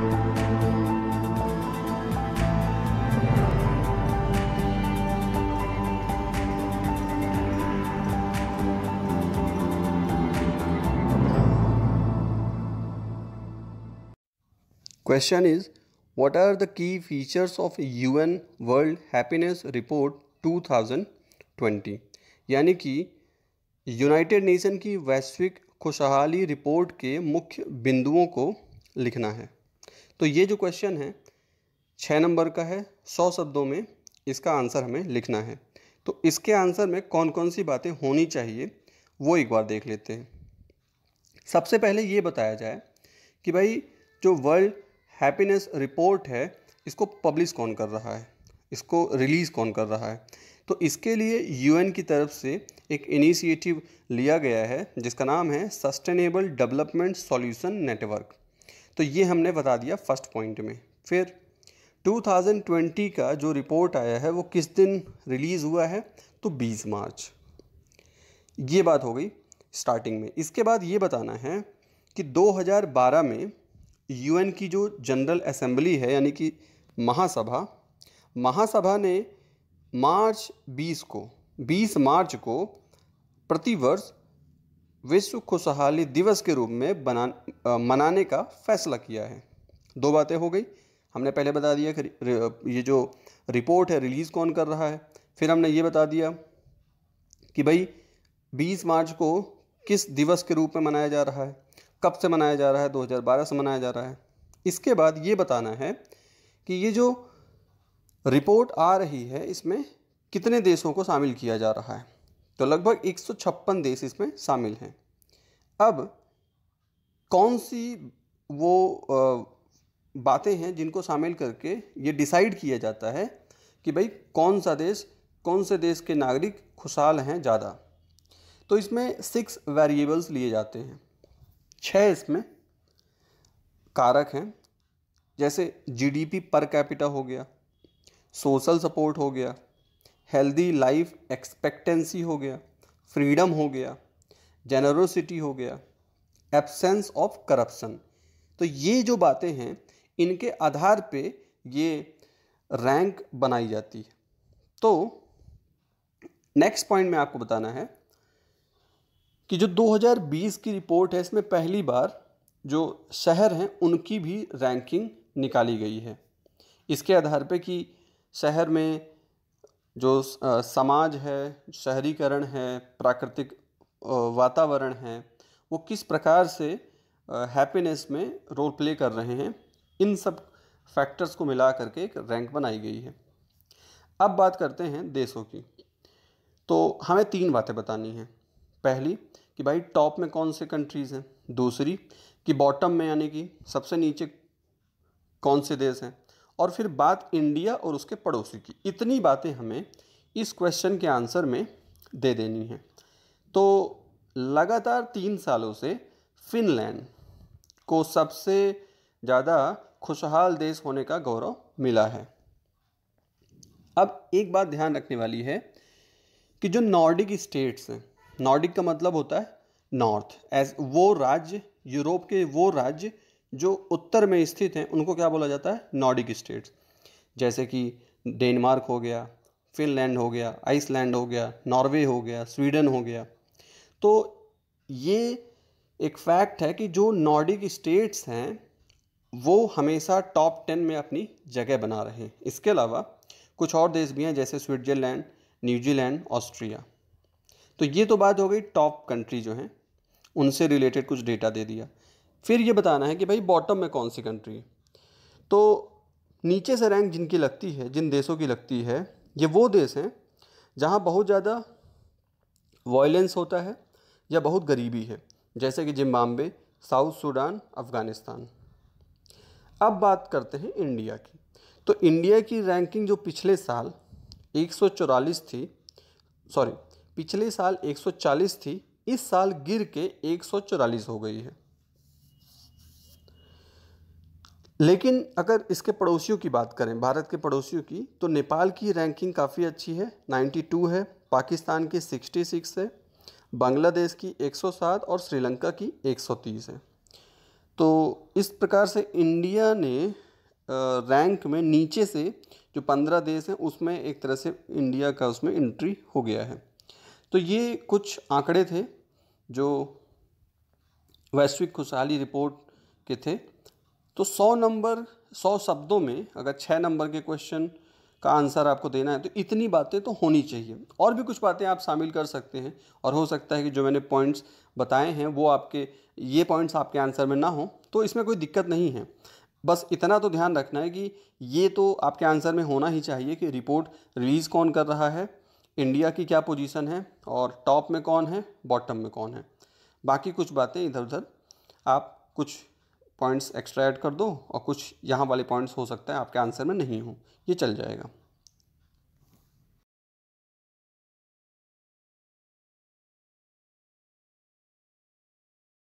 Question is What are the key features of UN World Happiness Report 2020? यानी कि United nation की वैश्विक खुशहाली रिपोर्ट के मुख्य बिंदुओं को लिखना है तो ये जो क्वेश्चन है छः नंबर का है, सौ शब्दों में इसका आंसर हमें लिखना है। तो इसके आंसर में कौन कौन सी बातें होनी चाहिए, वो एक बार देख लेते हैं। सबसे पहले ये बताया जाए कि भाई, जो वर्ल्ड हैप्पीनेस रिपोर्ट है, इसको पब्लिश कौन कर रहा है? इसको रिलीज़ कौन कर रहा है? तो इसके लिए यूएन की तरफ़ से एक इनिशिएटिव लिया गया है, जिसका नाम है सस्टेनेबल डेवलपमेंट सॉल्यूशन नेटवर्क तो ये हमने बता दिया फ़र्स्ट पॉइंट में। फिर 2020 का जो रिपोर्ट आया है, वो किस दिन रिलीज़ हुआ है? तो 20 मार्च। ये बात हो गई स्टार्टिंग में। इसके बाद ये बताना है कि 2012 में यूएन की जो जनरल असेंबली है, यानी कि महासभा महासभा ने मार्च 20 को 20 मार्च को प्रतिवर्ष विश्व खुशहाली दिवस के रूप में बना मनाने का फैसला किया है। दो बातें हो गई। हमने पहले बता दिया कि ये जो रिपोर्ट है, रिलीज़ कौन कर रहा है। फिर हमने ये बता दिया कि भाई 20 मार्च को किस दिवस के रूप में मनाया जा रहा है, कब से मनाया जा रहा है 2012 से मनाया जा रहा है। इसके बाद ये बताना है कि ये जो रिपोर्ट आ रही है, इसमें कितने देशों को शामिल किया जा रहा है। तो लगभग एक सौ छप्पन देश इसमें शामिल हैं। अब कौन सी वो बातें हैं जिनको शामिल करके ये डिसाइड किया जाता है कि भाई कौन सा देश, कौन से देश के नागरिक खुशहाल हैं ज़्यादा। तो इसमें सिक्स वेरिएबल्स लिए जाते हैं। छः इसमें कारक हैं, जैसे जीडीपी पर कैपिटा हो गया सोशल सपोर्ट हो गया हेल्दी लाइफ एक्सपेक्टेंसी हो गया फ्रीडम हो गया जेनरोसिटी हो गया एब्सेंस ऑफ़ करप्शन तो ये जो बातें हैं, इनके आधार पे ये रैंक बनाई जाती है। तो नेक्स्ट पॉइंट में आपको बताना है कि जो 2020 की रिपोर्ट है, इसमें पहली बार जो शहर हैं, उनकी भी रैंकिंग निकाली गई है। इसके आधार पे कि शहर में जो समाज है, शहरीकरण है, प्राकृतिक वातावरण है, वो किस प्रकार से हैप्पीनेस में रोल प्ले कर रहे हैं, इन सब फैक्टर्स को मिला करके एक रैंक बनाई गई है। अब बात करते हैं देशों की। तो हमें तीन बातें बतानी हैं। पहली, कि भाई टॉप में कौन से कंट्रीज़ हैं? दूसरी, कि बॉटम में यानी कि सबसे नीचे कौन से देश हैं? और फिर बात इंडिया और उसके पड़ोसी की। इतनी बातें हमें इस क्वेश्चन के आंसर में दे देनी है। तो लगातार तीन सालों से फिनलैंड को सबसे ज़्यादा खुशहाल देश होने का गौरव मिला है। अब एक बात ध्यान रखने वाली है कि जो नॉर्डिक स्टेट्स हैं नॉर्डिक का मतलब होता है नॉर्थ एज वो राज्य यूरोप के वो राज्य जो उत्तर में स्थित हैं, उनको क्या बोला जाता है? नॉर्डिक स्टेट्स जैसे कि डेनमार्क हो गया, फिनलैंड हो गया, आइसलैंड हो गया, नॉर्वे हो गया, स्वीडन हो गया। तो ये एक फैक्ट है कि जो नॉर्डिक स्टेट्स हैं, वो हमेशा टॉप टेन में अपनी जगह बना रहे हैं। इसके अलावा कुछ और देश भी हैं, जैसे स्विट्ज़रलैंड, न्यूजीलैंड, ऑस्ट्रिया। तो ये तो बात हो गई टॉप कंट्री जो हैं, उनसे रिलेटेड कुछ डेटा दे दिया। फिर ये बताना है कि भाई बॉटम में कौन सी कंट्री है? तो नीचे से रैंक जिनकी लगती है, जिन देशों की लगती है, ये वो देश हैं जहाँ बहुत ज़्यादा वायलेंस होता है या बहुत गरीबी है। जैसे कि जिम्बाब्वे साउथ सूडान अफ़गानिस्तान अब बात करते हैं इंडिया की। तो इंडिया की रैंकिंग जो पिछले साल एक थी सॉरी पिछले साल 140 थी, इस साल गिर के 144 हो गई है। लेकिन अगर इसके पड़ोसियों की बात करें, भारत के पड़ोसियों की तो नेपाल की रैंकिंग काफ़ी अच्छी है 92 है, पाकिस्तान की 66 है, बांग्लादेश की 107 और श्रीलंका की 130 है। तो इस प्रकार से इंडिया ने रैंक में नीचे से जो पंद्रह देश हैं, उसमें एक तरह से इंडिया का उसमें एंट्री हो गया है। तो ये कुछ आंकड़े थे जो वैश्विक खुशहाली रिपोर्ट के थे। तो सौ नंबर, सौ शब्दों में अगर छः नंबर के क्वेश्चन का आंसर आपको देना है तो इतनी बातें तो होनी चाहिए। और भी कुछ बातें आप शामिल कर सकते हैं, और हो सकता है कि जो मैंने पॉइंट्स बताए हैं, वो आपके, ये पॉइंट्स आपके आंसर में ना हो तो इसमें कोई दिक्कत नहीं है। बस इतना तो ध्यान रखना है कि ये तो आपके आंसर में होना ही चाहिए कि रिपोर्ट रिलीज़ कौन कर रहा है इंडिया की क्या पोजीशन है, और टॉप में कौन है बॉटम में कौन है। बाकी कुछ बातें इधर उधर आप कुछ पॉइंट्स एक्स्ट्रा ऐड कर दो और कुछ यहाँ वाले पॉइंट्स हो सकता है, आपके आंसर में नहीं हो। ये चल जाएगा।